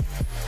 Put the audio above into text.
Yeah.